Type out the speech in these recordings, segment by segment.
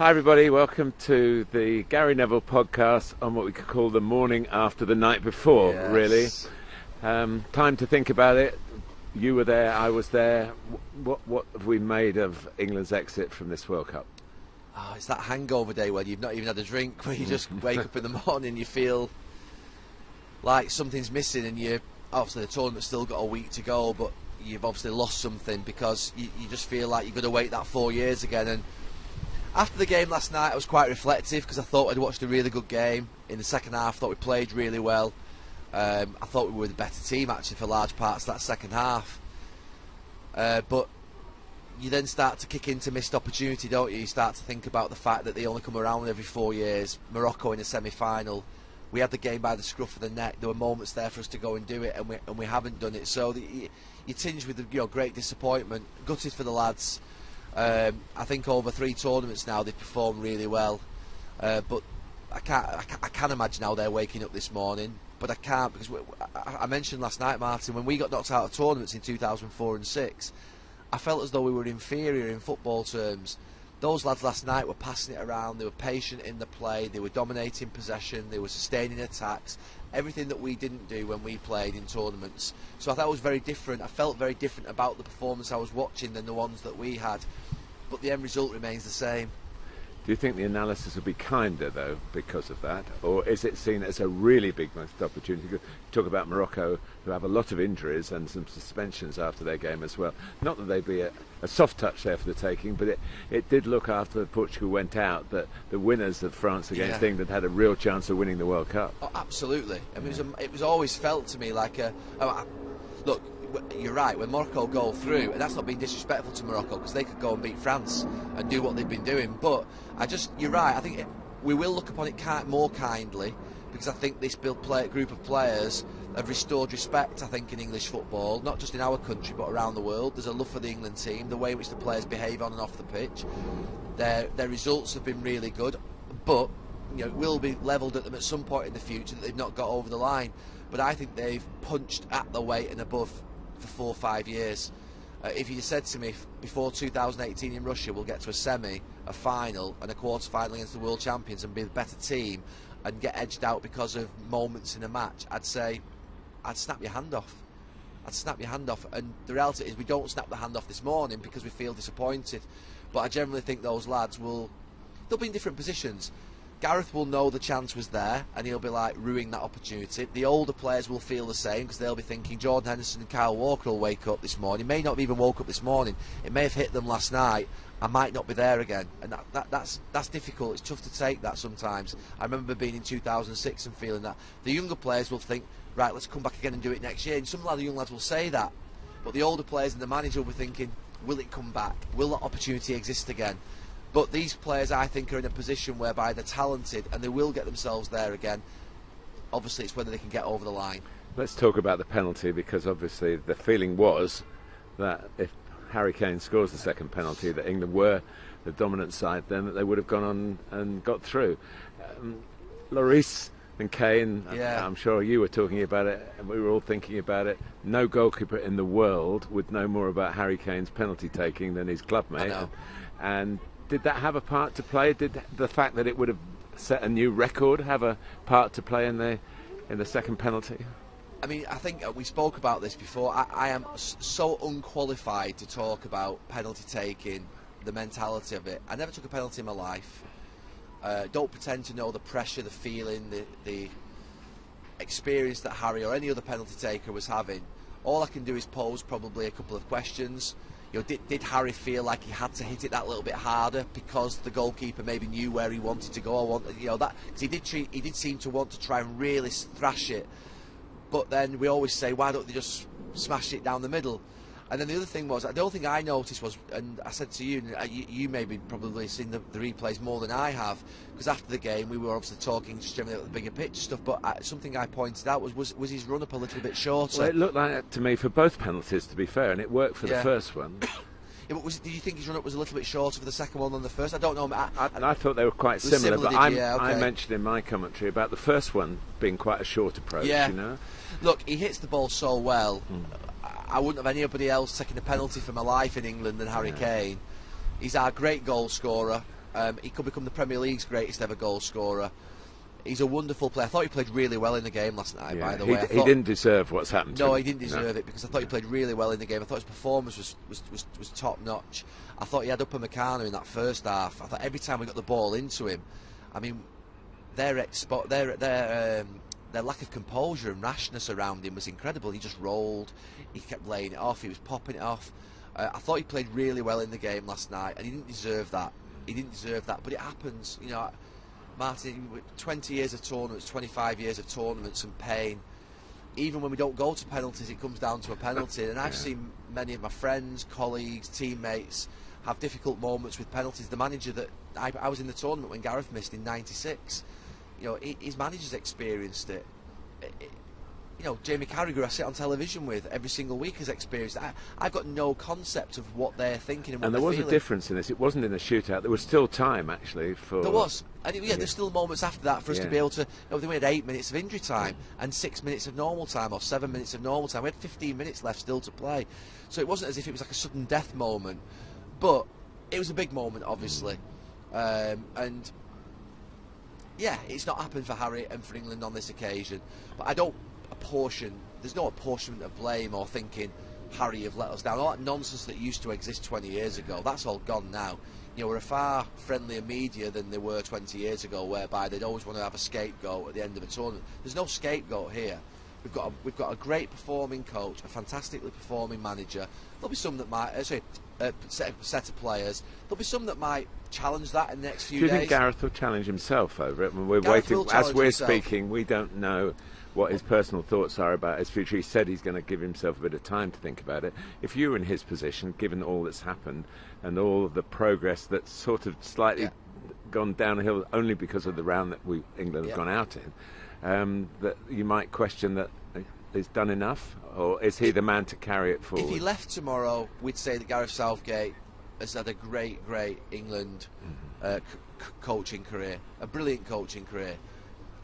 Hi, everybody. Welcome to the Gary Neville podcast on what we could call the morning after the night before, Yes. really. Um, time to think about it. You were there, I was there. What, what have we made of England's exit from this World Cup? Oh, it's that hangover day when you've not even had a drink, where you just wake up in the morning, and you feel like something's missing, and you obviously the tournament's still got a week to go, but you've obviously lost something because you, you just feel like you're going to wait that four years again. And after the game last night, I was quite reflective because I thought I'd watched a really good game. In the second half, I thought we played really well. Um, I thought we were the better team actually for large parts that second half. Uh, but you then start to kick into missed opportunity, don't you? You start to think about the fact that they only come around every four years. Morocco in the semi-final, we had the game by the scruff of the neck. There were moments there for us to go and do it, and we and we haven't done it. So the, you, you tinge with you know great disappointment, gutted for the lads. Um, I think over three tournaments now they've performed really well, uh, but I can't, I can't I can't imagine how they're waking up this morning. But I can't because we, I, I mentioned last night, Martin, when we got knocked out of tournaments in 2004 and six. I felt as though we were inferior in football terms. Those lads last night were passing it around, they were patient in the play, they were dominating possession, they were sustaining attacks, everything that we didn't do when we played in tournaments. So I thought it was very different. I felt very different about the performance I was watching than the ones that we had. But the end result remains the same. Do you think the analysis will be kinder, though, because of that? Or is it seen as a really big missed opportunity? You talk about Morocco, who have a lot of injuries and some suspensions after their game as well. Not that they'd be a, a soft touch there for the taking, but it, it did look after Portugal went out that the winners of France against Yeah. England had a real chance of winning the World Cup. Oh, absolutely. I mean, it, was a, it was always felt to me like a. Oh, I, look, you're right. When Morocco go through, and that's not being disrespectful to Morocco because they could go and beat France and do what they've been doing. But I just, you're right. I think it, we will look upon it more kindly because I think this build play, group of players have restored respect. I think in English football, not just in our country but around the world. There's a love for the England team, the way in which the players behave on and off the pitch. Their their results have been really good, but you know, it will be levelled at them at some point in the future that they've not got over the line. But I think they've punched at the weight and above for four or five years. Uh, if you'd said to me before 2018 in Russia we'll get to a semi, a final, and a quarter final against the world champions and be the better team and get edged out because of moments in a match, I'd say I'd snap your hand off. I'd snap your hand off. And the reality is, we don't snap the hand off this morning because we feel disappointed. But I generally think those lads will. They'll be in different positions. Gareth will know the chance was there and he'll be like ruining that opportunity. The older players will feel the same because they'll be thinking Jordan Henderson and Kyle Walker will wake up this morning. May not have even woke up this morning. It may have hit them last night. I might not be there again, and that, that, that's that's difficult. It's tough to take that sometimes. I remember being in 2006 and feeling that. The younger players will think, right, let's come back again and do it next year. And some of the young lads will say that, but the older players and the manager will be thinking, will it come back? Will that opportunity exist again? But these players, I think, are in a position whereby they're talented and they will get themselves there again. Obviously, it's whether they can get over the line. Let's talk about the penalty because obviously the feeling was that if Harry Kane scores the second penalty, that England were the dominant side, then that they would have gone on and got through. Um, Lloris and Kane, Yeah. I'm sure you were talking about it, and we were all thinking about it. No goalkeeper in the world would know more about Harry Kane's penalty taking than his club mate. know. And did that have a part to play? Did the fact that it would have set a new record have a part to play in the in the second penalty? I mean, I think uh, we spoke about this before. I, I am so unqualified to talk about penalty taking, the mentality of it. I never took a penalty in my life. Uh, don't pretend to know the pressure, the feeling, the, the experience that Harry or any other penalty taker was having. All I can do is pose probably a couple of questions. You know, did, did Harry feel like he had to hit it that little bit harder because the goalkeeper maybe knew where he wanted to go? I want, you know, that because he did treat, he did seem to want to try and really thrash it but then we always say, why don't they just smash it down the middle? And then the other thing was, the only thing I noticed was, and I said to you, you, you maybe probably seen the, the replays more than I have, because after the game we were obviously talking just generally about the bigger picture stuff. But uh, something I pointed out was, was was his run up a little bit shorter. Well, it looked like that to me for both penalties, to be fair, and it worked for Yeah. the first one. Yeah, but was, did you think his run up was a little bit shorter for the second one than the first? I don't know. I, I, and I thought they were quite similar, similar, but did I'm- you? Yeah, I mentioned in my commentary about the first one being quite a short approach. Yeah. You know, Look, he hits the ball so well. I- I wouldn't have anybody else taking a penalty for my life in England than Harry Yeah. Kane. He's our great goal scorer. Um, he could become the Premier League's greatest ever goal scorer. He's a wonderful player. I thought he played really well in the game last night. Yeah, By the he, way, I he thought- didn't deserve what's happened. to no, he didn't deserve it because I thought he played really well in the game. I thought his performance was, was, was, was top notch. I thought he had Upamecano in that first half. I thought every time we got the ball into him, I mean, their expo- their their um, their lack of composure and rashness around him was incredible. He just rolled, he kept laying it off, he was popping it off. Uh, I thought he played really well in the game last night, and he didn't deserve that. He didn't deserve that, but it happens, you know. Martin, 20 years of tournaments, 25 years of tournaments and pain. Even when we don't go to penalties, it comes down to a penalty. And I've Yeah. seen many of my friends, colleagues, teammates have difficult moments with penalties. The manager that I, I was in the tournament when Gareth missed in '96, you know, his managers experienced it. It- it- you know, Jamie Carragher, I sit on television with every single week, has experienced. it. I, I've got no concept of what they're thinking and And there was a difference in this. It wasn't in a shootout. There was still time actually for. There was. And it- yeah, there's still moments after that for us to be able to. You know, we had eight minutes of injury time and six minutes of normal time, or seven minutes of normal time. We had 15 minutes left still to play. So it wasn't as if it was like a sudden death moment. But it was a big moment, obviously. Um, and yeah, it's not happened for Harry and for England on this occasion. But I don't apportion, there's no apportionment of blame or thinking Harry have let us down. All that nonsense that used to exist 20 years ago, that's all gone now. You know, we're a far friendlier media than they were 20 years ago, whereby they'd always want to have a scapegoat at the end of a tournament. There's no scapegoat here. We've got a, we've got a great performing coach, a fantastically performing manager. There'll be some that might, uh, sorry, uh, set, set of players. There'll be some that might challenge that in the next few days. Do you days. think Gareth will challenge himself over it? When we're Gareth waiting, as we're himself. speaking, we don't know what his personal thoughts are about his future. He said he's going to give himself a bit of time to think about it. If you were in his position, given all that's happened and all of the progress that's sort of slightly Yeah. gone downhill only because of the round that we England have gone out in, um, that you might question that uh, he's done enough, or is he the man to carry it forward? If he left tomorrow, we'd say that Gareth Southgate has had a great, great England uh, c- c- coaching career, a brilliant coaching career.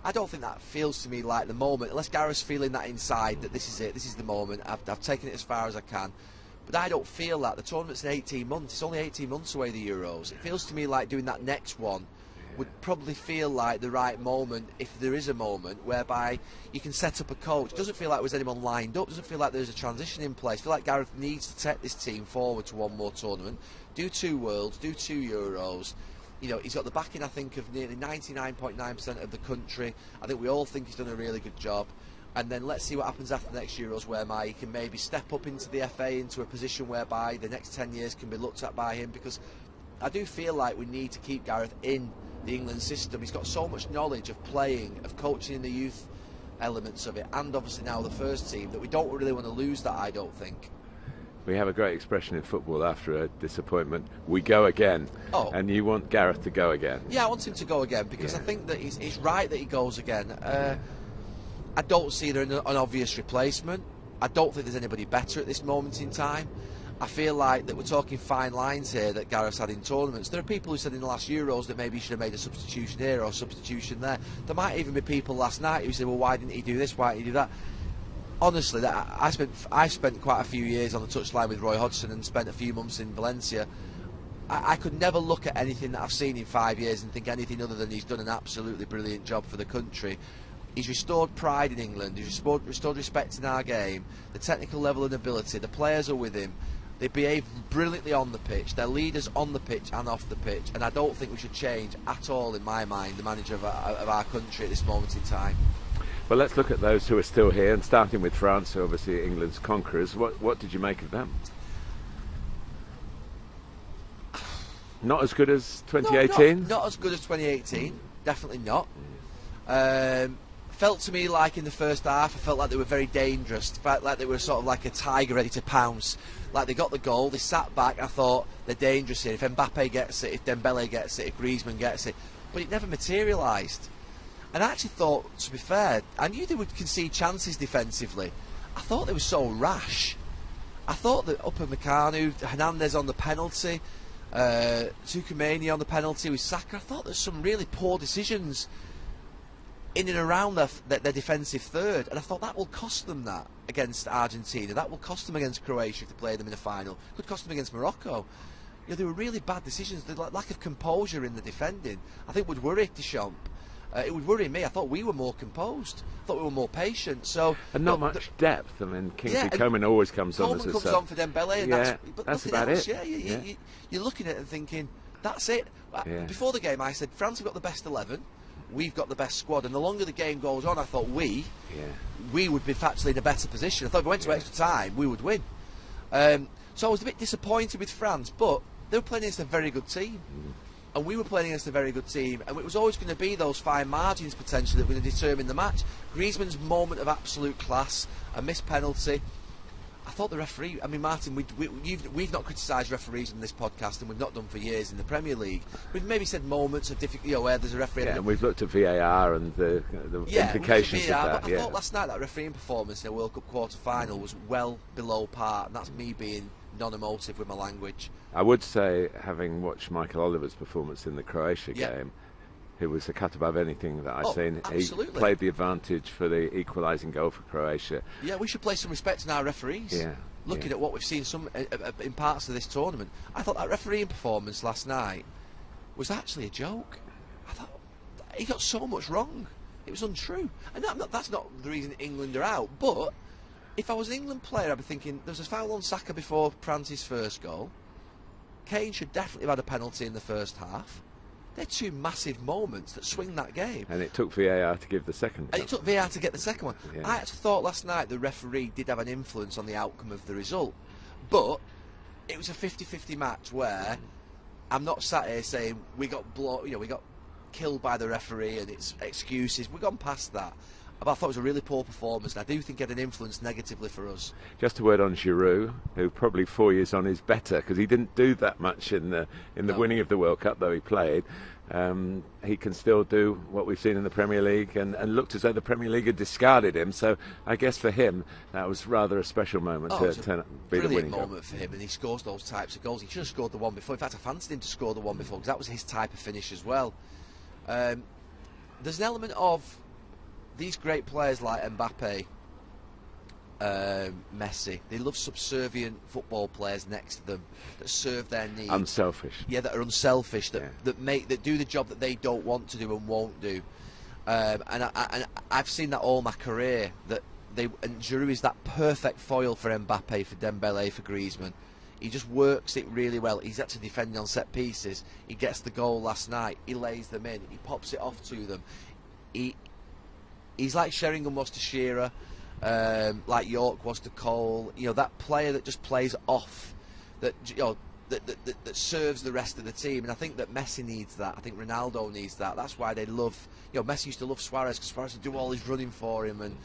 I don't think that feels to me like the moment, unless Gareth's feeling that inside that this is it, this is the moment. I've, I've taken it as far as I can. But I don't feel that. The tournament's in 18 months. It's only 18 months away, the Euros. It feels to me like doing that next one would probably feel like the right moment, if there is a moment, whereby you can set up a coach. It doesn't feel like there's anyone lined up. Doesn't feel like there's a transition in place. I feel like Gareth needs to take this team forward to one more tournament, do two Worlds, do two Euros. You know, he's got the backing, I think, of nearly 99.9% of the country. I think we all think he's done a really good job. And then let's see what happens after the next Euros, whereby he can maybe step up into the FA into a position whereby the next 10 years can be looked at by him. Because I do feel like we need to keep Gareth in the England system. He's got so much knowledge of playing, of coaching the youth elements of it, and obviously now the first team that we don't really want to lose that. I don't think. We have a great expression in football after a disappointment. We go again. Oh. And you want Gareth to go again. Yeah, I want him to go again because I think that he's, it's right that he goes again. Uh, I don't see there an, an obvious replacement. I don't think there's anybody better at this moment in time. I feel like that we're talking fine lines here that Gareth's had in tournaments. There are people who said in the last Euros that maybe he should have made a substitution here or a substitution there. There might even be people last night who said, "Well, why didn't he do this? Why didn't he do that?" Honestly, I spent I spent quite a few years on the touchline with Roy Hodgson and spent a few months in Valencia. I, I could never look at anything that I've seen in five years and think anything other than he's done an absolutely brilliant job for the country. He's restored pride in England. He's restored, restored respect in our game. The technical level and ability. The players are with him. They behave brilliantly on the pitch. They're leaders on the pitch and off the pitch. And I don't think we should change at all, in my mind, the manager of our, of our country at this moment in time. Well, let's look at those who are still here, and starting with France, who are obviously England's conquerors. What what did you make of them? Not as good as No, 2018. not, not as good as 2018. Definitely not. Um, felt to me like in the first half, I felt like they were very dangerous. Felt like they were sort of like a tiger ready to pounce. Like they got the goal, they sat back. I thought they're dangerous here. If Mbappe gets it, if Dembele gets it, if Griezmann gets it, but it never materialised. And I actually thought, to be fair, I knew they would concede chances defensively. I thought they were so rash. I thought that Upamecano, Hernandez on the penalty, uh, on the penalty with Saka, I thought there's some really poor decisions in and around their, their, their defensive third, and I thought that will cost them that against Argentina. That will cost them against Croatia if they play them in a final. Could cost them against Morocco. you know, they were really bad decisions. The lack of composure in the defending, I think, would worry Deschamps. Uh, it would worry me. I thought we were more composed. I thought we were more patient. So and not much the, depth. I mean, Kingsley yeah, Coman always comes Coleman on as comes a on for Dembele, and yeah, that's, but that's about else. it. Yeah, you, yeah. You, you're looking at it and thinking, that's it. Uh, Yeah. Before the game, I said France have got the best eleven. We've got the best squad, and the longer the game goes on, I thought we, Yeah. we would be factually in a better position. I thought if we went to extra time, we would win. Um, so I was a bit disappointed with France, but they were playing against a very good team. And we were playing against a very good team, and it was always going to be those fine margins potentially that were going to determine the match. Griezmann's moment of absolute class, a missed penalty. I thought the referee. I mean, Martin, we, we, you've, we've not criticised referees in this podcast, and we've not done for years in the Premier League. We've maybe said moments of difficult, you know, where there's a referee. Yeah, and and we've looked at VAR and the, the yeah, implications we looked at VAR, of that. But I thought last night that refereeing performance in a World Cup quarter final was well below par, and that's me being non-emotive with my language. I would say, having watched Michael Oliver's performance in the Croatia Yeah. game, who was a cut above anything that I've Oh, seen, he played the advantage for the equalising goal for Croatia. Yeah, we should play some respect on our referees. Yeah, Looking yeah. at what we've seen some uh, uh, in parts of this tournament, I thought that refereeing performance last night was actually a joke. I thought he got so much wrong. It was untrue, and that, that- that's not the reason England are out. But if I was an England player, I'd be thinking there's a foul on Saka before France's first goal. Kane should definitely have had a penalty in the first half. They're two massive moments that swing that game. And it took VAR to give the second. And it took VAR to get the second one. Yeah. I actually thought last night the referee did have an influence on the outcome of the result. But it was a 50-50 match where I'm not sat here saying we got blow, you know, we got killed by the referee and it's excuses. We've gone past that. But I thought it was a really poor performance, and I do think it had an influence negatively for us. Just a word on Giroud, who probably four years on is better because he didn't do that much in the in the No. winning of the World Cup, though he played. Um, he can still do what we've seen in the Premier League, and, and looked as though the Premier League had discarded him. So I guess for him that was rather a special moment Oh, to it was a turn up, be the winning goal. moment for him, and he scores those types of goals. He should have scored the one before. In fact, I fancied him to score the one before because that was his type of finish as well. Um, there's an element of these great players like Mbappe, um, Messi. They love subservient football players next to them that serve their needs. Unselfish. yeah, that are unselfish, that Yeah. that make that do the job that they don't want to do and won't do. Um, and, I, and I've seen that all my career. That they and Giroud is that perfect foil for Mbappe, for Dembele, for Griezmann. He just works it really well. He's actually defending on set pieces. He gets the goal last night. He lays them in. He pops it off to them. He he's like Sheringham was to Shearer, um, like Yorke was to Cole. You know that player that just plays off, that you know that, that, that, serves the rest of the team. And I think that Messi needs that. I think Ronaldo needs that. That's why they love. You know, Messi used to love Suarez because Suarez would do all his running for him, and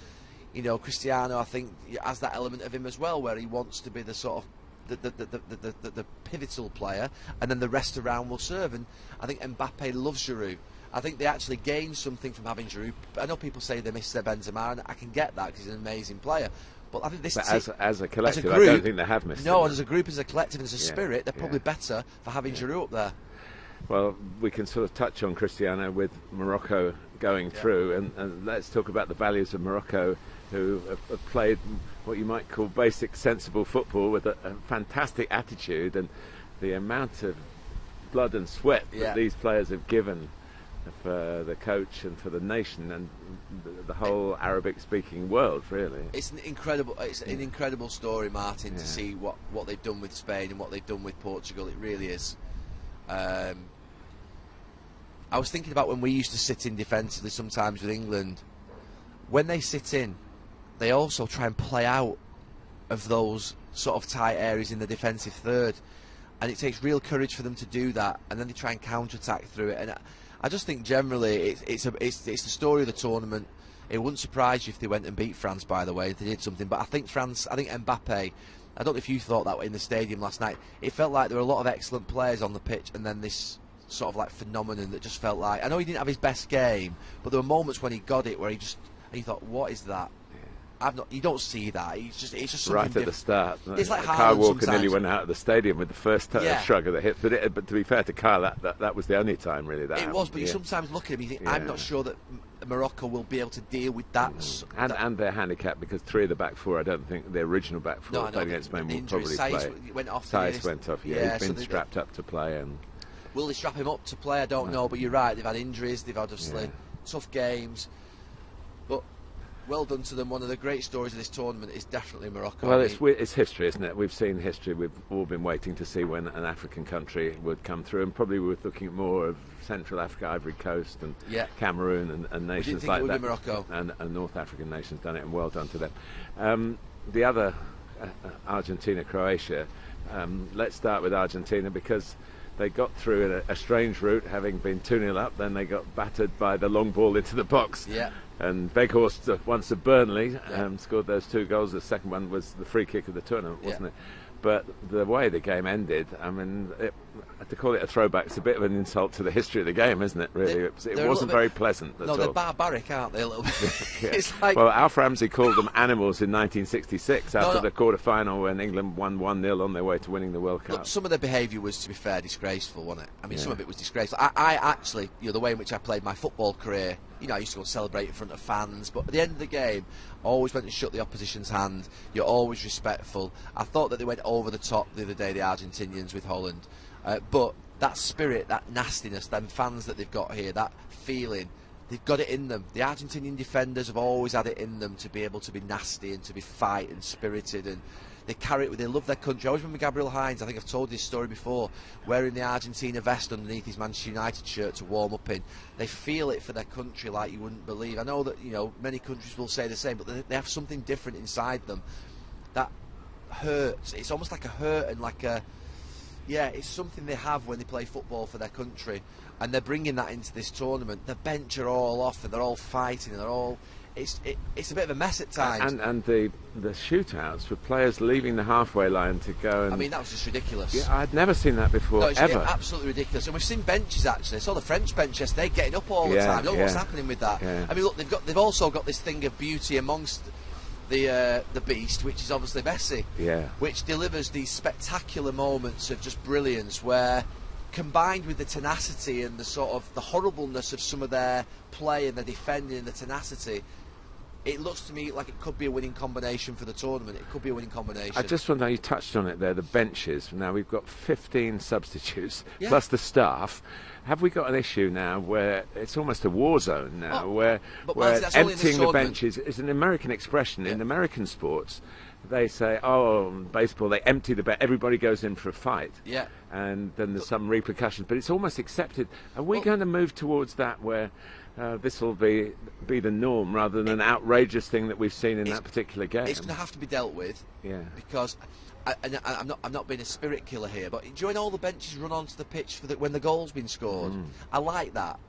you know Cristiano. I think has that element of him as well, where he wants to be the sort of the, the, the, the pivotal player, and then the rest around will serve. And I think Mbappe loves Giroud. I think they actually gain something from having Giroud. I know people say they miss their Benzema, and I can get that because he's an amazing player. But I think this But as, as a collective, I group- don't think they have missed no, as a group, as a collective, and as a Yeah, spirit, they're probably yeah. better for having Giroud up there. Well, we can sort of touch on Cristiano with Morocco going Yeah. through, and, and let's talk about the values of Morocco, who have, have played what you might call basic, sensible football with a, a fantastic attitude, and the amount of blood and sweat Yeah. that these players have given for the coach and for the nation and the, whole Arabic-speaking world, really. It's an incredible, it's an incredible story, Martin, Yeah. to see what, what they've done with Spain and what they've done with Portugal. It really is. Um, I was thinking about when we used to sit in defensively sometimes with England. When they sit in, they also try and play out of those sort of tight areas in the defensive third, and it takes real courage for them to do that. And then they try and counter attack through it. And I, just think generally it's it's, a, it's it's the story of the tournament. It wouldn't surprise you if they went and beat France, by the way, if they did something. But I think France, I think Mbappe. I don't know if you thought that in the stadium last night. It felt like there were a lot of excellent players on the pitch, and then this sort of like phenomenon that just felt like. I know he didn't have his best game, but there were moments when he got it where he just and you thought, what is that? I've not. You don't see that. It's just it's just right at something the start. It's like Kyle Walker nearly went out of the stadium with the first uh, Yeah. shrug of the hip. But, it, but to be fair to Kyle, that, that, that was the only time really that It happened. was, but you Yeah. sometimes look at him, you think, I'm not sure that Morocco will be able to deal with that. s- and, that- and their handicap because three of the back four, I don't think the original back four No, playing against Spain will probably Saiss play. went off, he? went off. Yeah, Yeah, he's so been strapped up to play, and Will they strap him up to play? I don't know, but you're right. They've had injuries. They've had obviously Yeah. tough games, well done to them. One of the great stories of this tournament is definitely Morocco. Well, I it's, mean, it's history, isn't it? We've seen history. We've all been waiting to see when an African country would come through, and probably we're looking at more of Central Africa, Ivory Coast, and Yeah. Cameroon, and, and nations like that. Morocco. And, and North African nations done it, and well done to them. Um, the other, uh, uh, Argentina, Croatia. Um, let's start with Argentina because. They got through in a, a strange route, having been 2 0 up, then they got battered by the long ball into the box. Yeah. And Weghorst, uh, once at Burnley, um, scored those two goals. The second one was the free kick of the tournament, wasn't Yeah. it? But the way the game ended, I mean, it, to call it a throwback, it's a bit of an insult to the history of the game, isn't it? Really, it, it wasn't very pleasant no, they're barbaric, aren't they? A little bit. Yeah. it's like well, Alf Ramsey called them animals in 1966 after no. the quarter final when England won 1 0 on their way to winning the World Cup. Look, some of their behaviour was, to be fair, disgraceful, wasn't it? I mean, some of it was disgraceful. I, I actually, you know, the way in which I played my football career, you know, I used to go and celebrate in front of fans, but at the end of the game, I always went and shook the opposition's hand. You're always respectful. I thought that they went over the top the other day, the Argentinians with Holland, uh, but that spirit, that nastiness, them fans that they've got here, that feeling. They've got it in them. The Argentinian defenders have always had it in them to be able to be nasty and to be fight and spirited and they carry it with they love their country. I always remember Gabriel Heinze, I think I've told this story before, wearing the Argentina vest underneath his Manchester United shirt to warm up in. They feel it for their country like you wouldn't believe. I know that, you know, many countries will say the same, but they, they have something different inside them that hurts. It's almost like a hurt and like a yeah, it's something they have when they play football for their country, and they're bringing that into this tournament. The bench are all off, and they're all fighting, and they're all. It's it, it's a bit of a mess at times. and and the, the shootouts with players leaving the halfway line to go and. I mean, that was just ridiculous. yeah, I'd never seen that before, No, it's ever. absolutely ridiculous. And we've seen benches actually. I saw the French bench yesterday getting up all the Yeah, time. Look what's yeah. happening with that. Yeah. I mean, look, they've got they've also got this thing of beauty amongst the uh, the beast, which is obviously Messi. Yeah. Which delivers these spectacular moments of just brilliance where combined with the tenacity and the sort of the horribleness of some of their play and the defending and the tenacity it looks to me like it could be a winning combination for the tournament. It could be a winning combination. I just wonder, you touched on it there, the benches. Now we've got 15 substitutes Yeah. plus the staff. Have we got an issue now where it's almost a war zone now, Oh, where, where Miles, that's only in this emptying the benches is an American expression. In American sports, they say, oh, um, baseball, they empty the bench, everybody goes in for a fight. Yeah. And then there's some repercussions, but it's almost accepted. Are we Well- going to move towards that where uh, this will be be the norm rather than an outrageous thing that we've seen in It's- that particular game? it's going to have to be dealt with. Yeah. Because, I, I, I'm not I'm not being a spirit killer here, but when all the benches run onto the pitch for the, when the goal's been scored? I like that.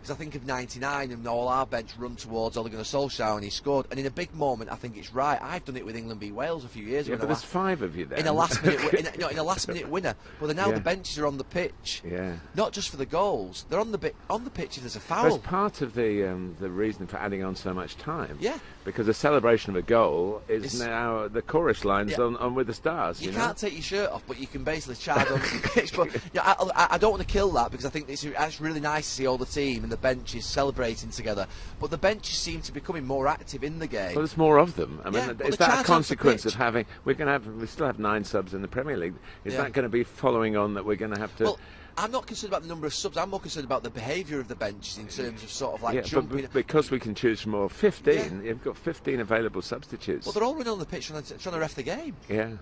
Because I think of '99 and all our bench run towards Ole Gunnar Solskjaer and he scored. And in a big moment, I think it's right. I've done it with England v Wales a few years Yeah, ago. but there's five of you there. in a last minute, in a, no, in a last minute winner. Well, now Yeah. the benches are on the pitch. Yeah. Not just for the goals, they're on the bi- on the pitch if there's a foul. That's part of the um, the reason for adding on so much time. Yeah. Because the celebration of a goal is It's- now the chorus lines Yeah. on, on with the stars. You You, can't take your shirt off, but you can basically charge onto the pitch. But I, I don't want to kill that because I think it's, it's really nice to see all the team and the benches celebrating together. But the benches seem to be becoming more active in the game. Well, there's more of them. I mean, Yeah, is that a consequence of having? We're going to have. We still have nine subs in the Premier League. Is Yeah. that going to be following on that we're going to have to? well, I'm not concerned about the number of subs. I'm more concerned about the behaviour of the benches in terms of sort of like yeah, but jumping. b- because we can choose from more 15, you've got 15 available substitutes. well, they're all running on the pitch trying to, trying to ref the game. yeah.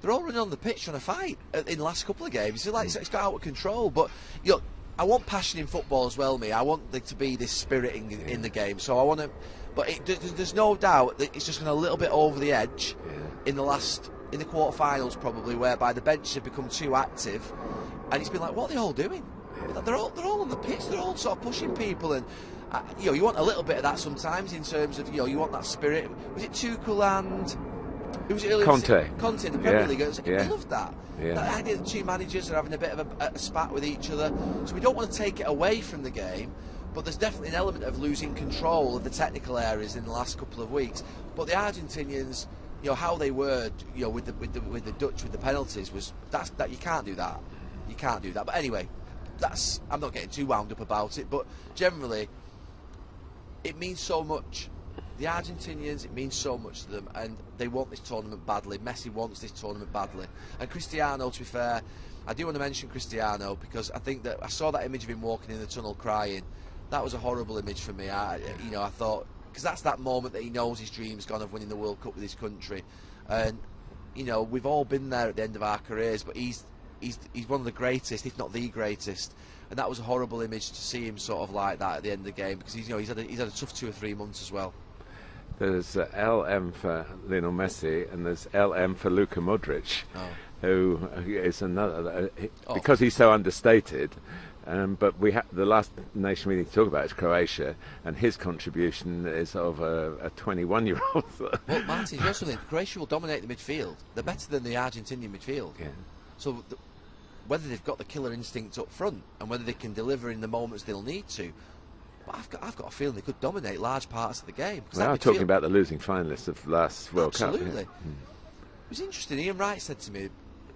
They're all running on the pitch trying to fight in the last couple of games. It's like it's, it's got out of control. But you know, I want passion in football as well. Me, I want there to be this spirit in, in the game. So I want to. But it, there's, no doubt that it's just going a little bit over the edge in the last in the quarterfinals probably, whereby the benches have become too active, and it's been like, what are they all doing? They're all they're all on the pitch. They're all sort of pushing people and. Uh, you know, you want a little bit of that sometimes in terms of, you know, you want that spirit. Was it Tuchel and who was it earlier? Conte. Conte the Premier Yeah, League. Was- yeah. I loved that. Yeah. That idea that two managers are having a bit of a, a spat with each other. So we don't want to take it away from the game, but there's definitely an element of losing control of the technical areas in the last couple of weeks. But the Argentinians, you know, how they were, you know, with the with the with the Dutch with the penalties was that's that you can't do that. You can't do that. But anyway, that's I'm not getting too wound up about it. But generally, it means so much. The Argentinians, it means so much to them, and they want this tournament badly. Messi wants this tournament badly, and Cristiano, to be fair, I do want to mention Cristiano because I think that I saw that image of him walking in the tunnel crying. That was a horrible image for me. I, you know, I thought because that's that moment that he knows his dream's gone of winning the World Cup with his country, and you know we've all been there at the end of our careers, but he's he's he's one of the greatest, if not the greatest. And that was a horrible image to see him sort of like that at the end of the game because he's you know he's had a, he's had a tough two or three months as well. There's uh, LM for Lionel Messi and there's LM for Luka Modric, Oh. who is another uh, he- Oh. because he's so understated. Um, but we ha- the last nation we need to talk about is Croatia, and his contribution is of a, a 21-year-old. Well, Martin, you know something? Croatia will dominate the midfield. They're better than the Argentinian midfield. yeah. So th- whether they've got the killer instinct up front and whether they can deliver in the moments they'll need to, but I've got I've got a feeling they could dominate large parts of the game. We are talking midfield- about the losing finalists of last World Cup. yeah. Absolutely. It was interesting. Ian Wright said to me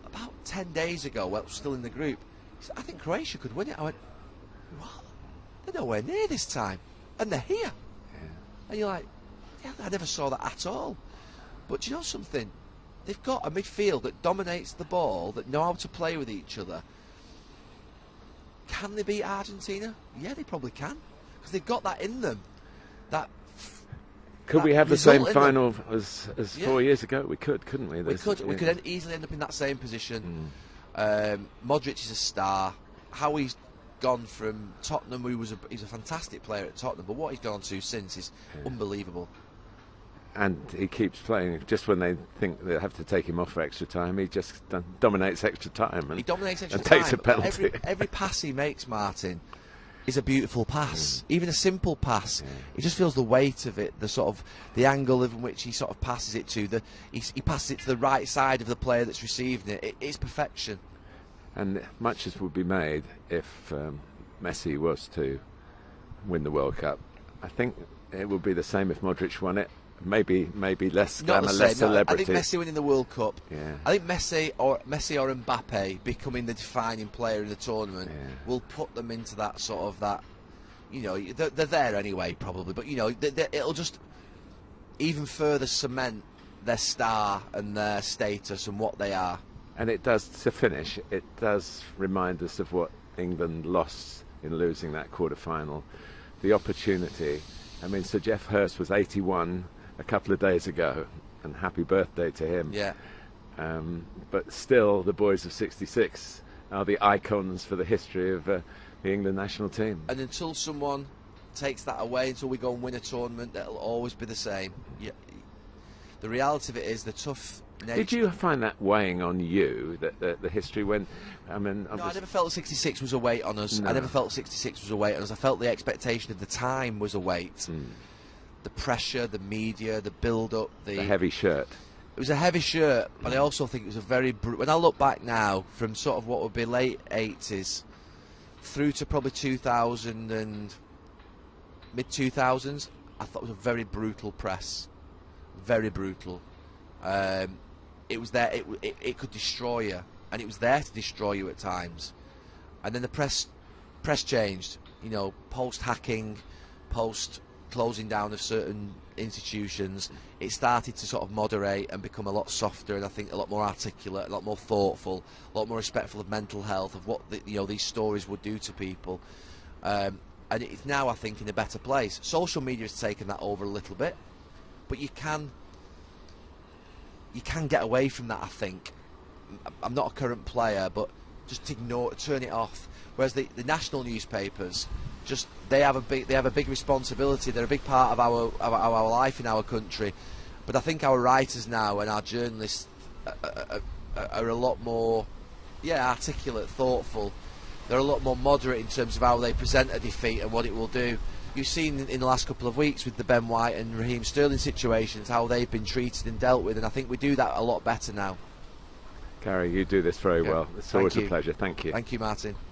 about 10 days ago, while I was still in the group, he said, I think Croatia could win it. I went, what? They're nowhere near this time. And they're here. And you're like, yeah, I never saw that at all. But do you know something? They've got a midfield that dominates the ball, that know how to play with each other. Can they beat Argentina? Yeah, they probably can. Because they've got that in them. That Could we have the same in them. final as, as Yeah. four years ago? We could, couldn't we? We There's- could we could easily end up in that same position. Um, Modric is a star. How he's gone from Tottenham, who was a, he's a fantastic player at Tottenham, but what he's gone on to since is unbelievable. And he keeps playing. Just when they think they have to take him off for extra time, he just dominates extra time and He dominates extra and takes a penalty. Every, every pass he makes, Martin, is a beautiful pass. Even a simple pass, he just feels the weight of it, the sort of the angle in which he sort of passes it to. The he, he passes it to the right side of the player that's receiving it. it it's perfection. And much as would be made if um, Messi was to win the World Cup. I think it would be the same if Modric won it. Maybe, maybe less glamour, less no, I think Messi winning the World Cup. Yeah. I think Messi or Messi or Mbappe becoming the defining player in the tournament Yeah. will put them into that sort of that. You know, they're, they're there anyway, probably, but you know, they, they, it'll just even further cement their star and their status and what they are. And it does, to finish, it does remind us of what England lost in losing that quarter final. The opportunity. I mean, Sir Geoff Hurst was 81 a couple of days ago, and happy birthday to him. Yeah, Um, but still, the boys of 66 are the icons for the history of uh, the England national team. and until someone takes that away, until we go and win a tournament, it'll always be the same. Yeah. The reality of it is the tough nature. Did you find that weighing on you, that the, the history when, I mean, No, I never felt 66 was a weight on us. No. I never felt 66 was a weight on us. I felt the expectation of the time was a weight. Hmm. The pressure, the media, the build-up, the, the heavy shirt. it was a heavy shirt, but I also think it was a very. Br- when I look back now, from sort of what would be late 80s through to probably 2000 and mid 2000s, I thought it was a very brutal press, very brutal. Um, it was there. It, it it could destroy you, and it was there to destroy you at times. And then the press press changed. You know, post hacking, post closing down of certain institutions, it started to sort of moderate and become a lot softer, and I think a lot more articulate, a lot more thoughtful, a lot more respectful of mental health, of what the, you know these stories would do to people. Um, and it's now, I think, in a better place. Social media has taken that over a little bit, but you can you can get away from that. I think. I'm- not a current player, but just ignore, turn it off. Whereas the, the national newspapers, just they have a big they have a big responsibility. They're a big part of our of our, our life in our country. But I think our writers now and our journalists are, are, are- a lot more, yeah, articulate, thoughtful. They're a lot more moderate in terms of how they present a defeat and what it will do. You've seen in the last couple of weeks with the Ben White and Raheem Sterling situations how they've been treated and dealt with, and I think we do that a lot better now. Gary, you do this very well. It's Thank always a pleasure. Thank you. Thank you, Martin.